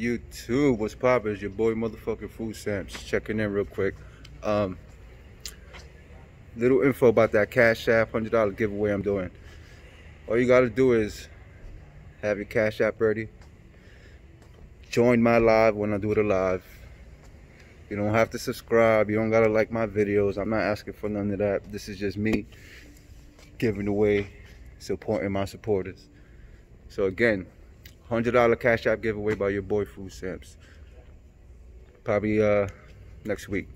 YouTube? What's poppin'? It's your boy motherfucking Food Stamps checking in real quick. Um, little info about that Cash App $100 giveaway I'm doing. All you gotta do is have your Cash App ready. Join my live when I do the live. You don't have to subscribe. You don't gotta like my videos. I'm not asking for none of that. This is just me giving away, supporting my supporters. So again, $100 Cash App giveaway by your boy Food Stamps. Probably uh, next week.